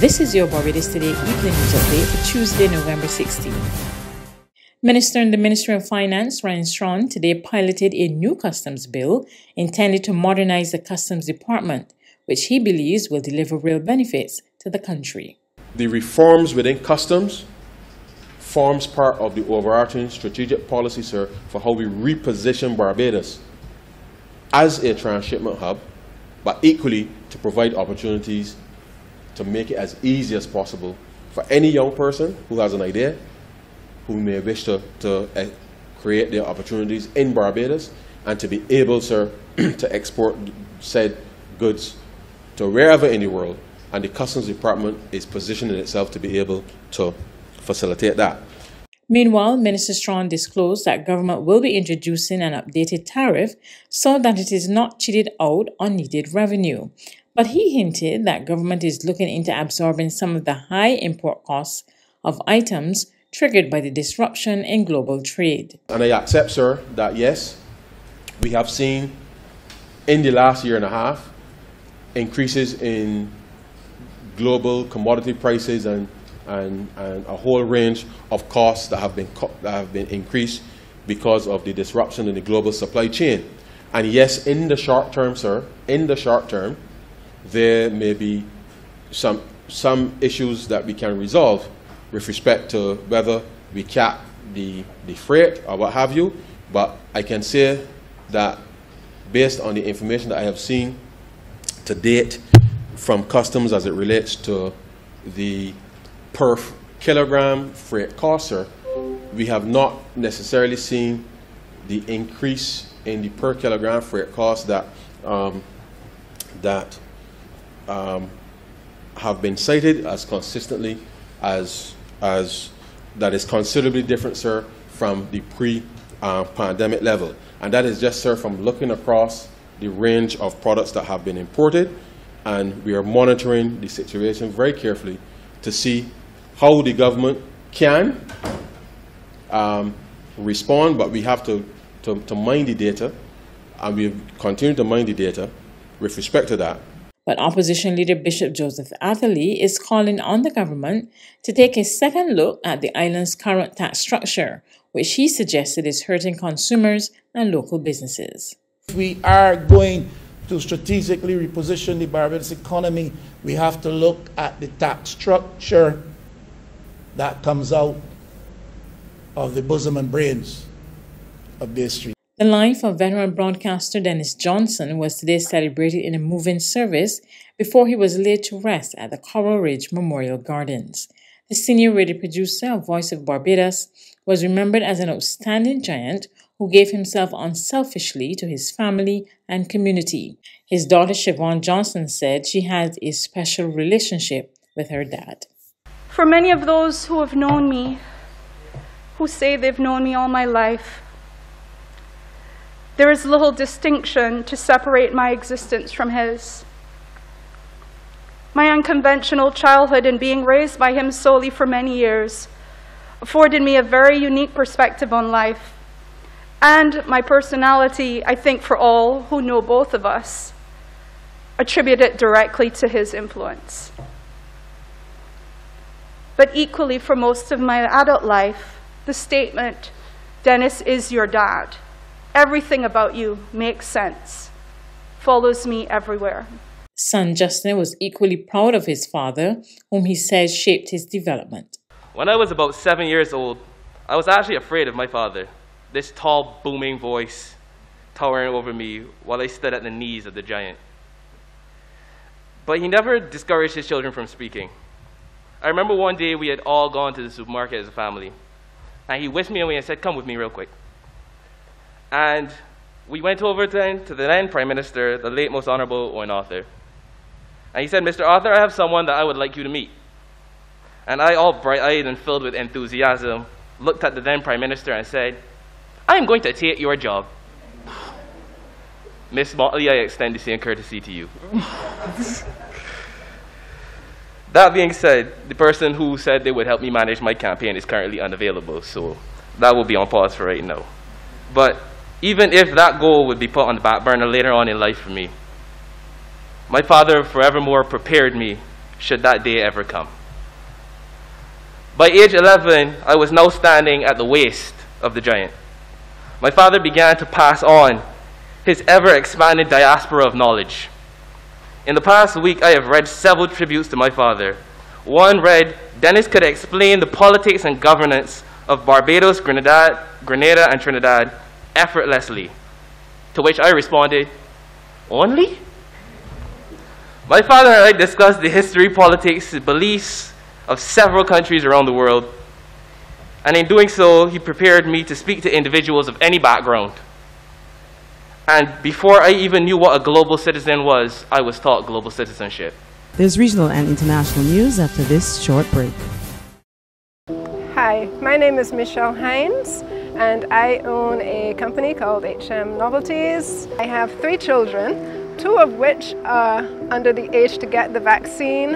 This is your Barbados Today evening news update for Tuesday, November 16. Minister in the Ministry of Finance, Ryan Straughn, today piloted a new customs bill intended to modernize the customs department, which he believes will deliver real benefits to the country. The reforms within customs forms part of the overarching strategic policy, sir, for how we reposition Barbados as a transshipment hub, but equally to provide opportunities to make it as easy as possible for any young person who has an idea, who may wish to, to uh, create their opportunities in Barbados, and to be able, sir, to export said goods to wherever in the world. And the Customs Department is positioning itself to be able to facilitate that. Meanwhile, Minister Straughn disclosed that government will be introducing an updated tariff so that it is not cheated out on needed revenue. But he hinted that government is looking into absorbing some of the high import costs of items triggered by the disruption in global trade. And I accept, sir, that yes, we have seen in the last year and a half increases in global commodity prices and and, and a whole range of costs that have been that have been increased because of the disruption in the global supply chain. And yes, in the short term, sir, in the short term, there may be some some issues that we can resolve with respect to whether we cap the, the freight or what have you. But I can say that based on the information that I have seen to date from customs as it relates to the per kilogram freight cost, we have not necessarily seen the increase in the per kilogram freight cost that um, that um, have been cited as consistently as as that is considerably different, sir, from the pre-pandemic uh, level, and that is just, sir, from looking across the range of products that have been imported, and we are monitoring the situation very carefully to see how the government can um, respond, but we have to, to, to mine the data, and we continue to mine the data with respect to that. But opposition leader Bishop Joseph Atherley is calling on the government to take a second look at the island's current tax structure, which he suggested is hurting consumers and local businesses. We are going to strategically reposition the Barbados economy, we have to look at the tax structure that comes out of the bosom and brains of this street. The life of veteran broadcaster Dennis Johnson was today celebrated in a moving service before he was laid to rest at the Coral Ridge Memorial Gardens. The senior radio producer of Voice of Barbados was remembered as an outstanding giant who gave himself unselfishly to his family and community. His daughter Siobhan Johnson said she had a special relationship with her dad. For many of those who have known me, who say they've known me all my life, there is little distinction to separate my existence from his. My unconventional childhood and being raised by him solely for many years afforded me a very unique perspective on life. And my personality, I think for all who know both of us, attribute it directly to his influence. But equally, for most of my adult life, the statement, Dennis is your dad, everything about you makes sense, follows me everywhere. Son Justin was equally proud of his father, whom he says shaped his development. When I was about seven years old, I was actually afraid of my father, this tall, booming voice towering over me while I stood at the knees of the giant. But he never discouraged his children from speaking. I remember one day we had all gone to the supermarket as a family. And he whisked me away and said, Come with me real quick. And we went over then to the then Prime Minister, the late Most Honorable Owen Arthur. And he said, Mr. Arthur, I have someone that I would like you to meet. And I, all bright eyed and filled with enthusiasm, looked at the then Prime Minister and said, I am going to take your job. Miss Mottley, I extend the same courtesy to you. That being said, the person who said they would help me manage my campaign is currently unavailable, so that will be on pause for right now. But even if that goal would be put on the back burner later on in life for me, my father forevermore prepared me should that day ever come. By age 11, I was now standing at the waist of the giant. My father began to pass on his ever expanding diaspora of knowledge. In the past week, I have read several tributes to my father. One read, Dennis could explain the politics and governance of Barbados, Grenada, Grenada and Trinidad effortlessly. To which I responded, Only? My father and I discussed the history, politics, beliefs of several countries around the world. And in doing so, he prepared me to speak to individuals of any background. And before I even knew what a global citizen was, I was taught global citizenship. There's regional and international news after this short break. Hi, my name is Michelle Hines and I own a company called HM Novelties. I have three children, two of which are under the age to get the vaccine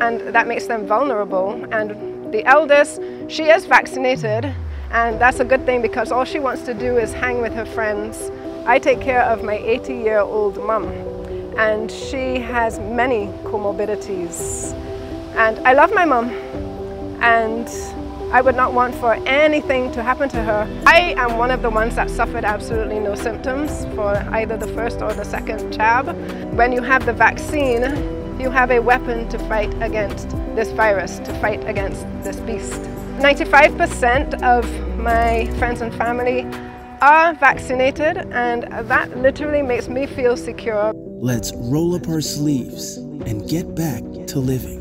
and that makes them vulnerable. And the eldest, she is vaccinated and that's a good thing because all she wants to do is hang with her friends. I take care of my 80 year old mum and she has many comorbidities. And I love my mum and I would not want for anything to happen to her. I am one of the ones that suffered absolutely no symptoms for either the first or the second jab. When you have the vaccine, you have a weapon to fight against this virus, to fight against this beast. 95% of my friends and family are vaccinated and that literally makes me feel secure. Let's roll up our sleeves and get back to living.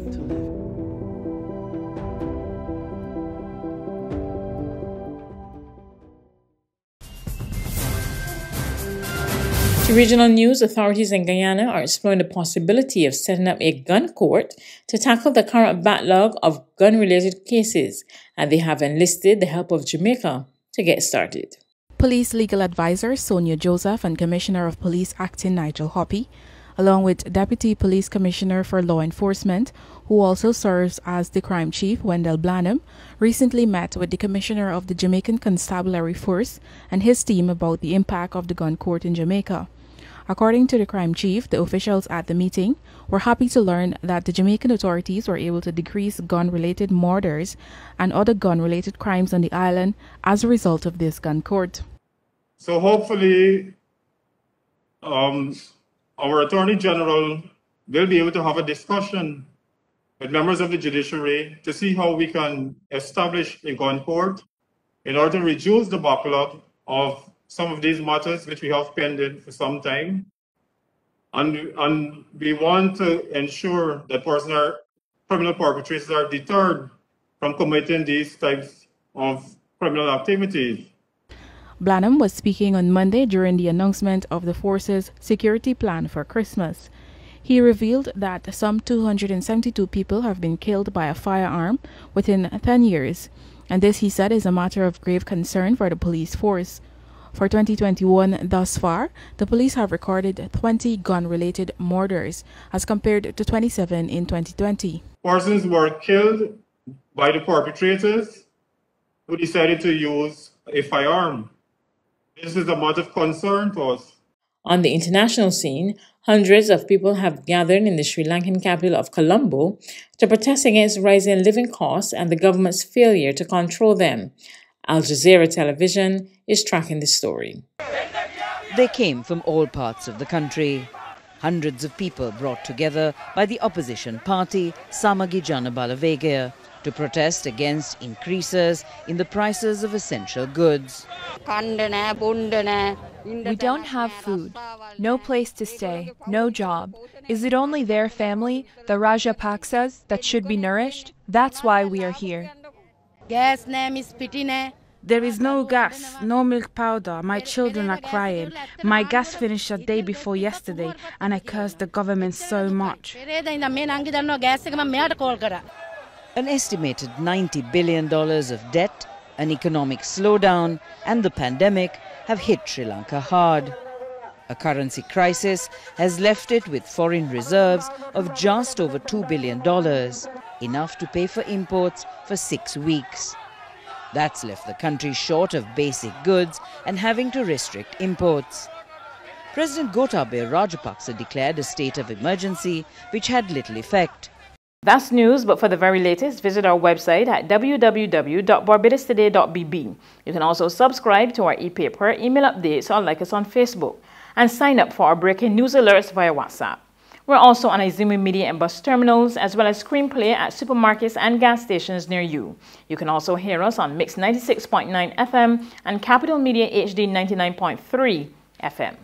Regional news, authorities in Guyana are exploring the possibility of setting up a gun court to tackle the current backlog of gun related cases, and they have enlisted the help of Jamaica to get started. Police legal advisor Sonia Joseph and Commissioner of Police Acting Nigel Hoppie, along with Deputy Police Commissioner for Law Enforcement, who also serves as the crime chief, Wendell Blanhum, recently met with the Commissioner of the Jamaican Constabulary Force and his team about the impact of the gun court in Jamaica. According to the crime chief, the officials at the meeting were happy to learn that the Jamaican authorities were able to decrease gun related murders and other gun related crimes on the island as a result of this gun court. So hopefully, um, our Attorney General will be able to have a discussion with members of the judiciary to see how we can establish a gun court in order to reduce the backlog of some of these matters which we have pending for some time. And, and we want to ensure that personal criminal perpetrators are deterred from committing these types of criminal activities. Blanhum was speaking on Monday during the announcement of the force's security plan for Christmas. He revealed that some 272 people have been killed by a firearm within 10 years, and this, he said, is a matter of grave concern for the police force. For 2021 thus far, the police have recorded 20 gun related murders as compared to 27 in 2020. Persons were killed by the perpetrators who decided to use a firearm. This is a matter of concern to us. On the international scene, hundreds of people have gathered in the Sri Lankan capital of Colombo to protest against rising living costs and the government's failure to control them. Al Jazeera Television is tracking the story. They came from all parts of the country. Hundreds of people brought together by the opposition party Samagi Jana Balawegaya to protest against increases in the prices of essential goods. We don't have food, no place to stay, no job. Is it only their family, the Rajapaksas, that should be nourished? That's why we are here. There is no gas, no milk powder. My children are crying. My gas finished a day before yesterday, and I curse the government so much. An estimated $90 billion of debt, an economic slowdown, and the pandemic have hit Sri Lanka hard. A currency crisis has left it with foreign reserves of just over $2 billion, enough to pay for imports for six weeks. That's left the country short of basic goods and having to restrict imports. President Gotabaya Rajapaksa declared a state of emergency which had little effect. That's news, but for the very latest, visit our website at www.barbadostoday.bb. You can also subscribe to our e-paper, email updates, or like us on Facebook, and sign up for our breaking news alerts via WhatsApp. We're also on Izumi Media and bus terminals, as well as screenplay at supermarkets and gas stations near you. You can also hear us on Mix 96.9 FM and Capital Media HD 99.3 FM.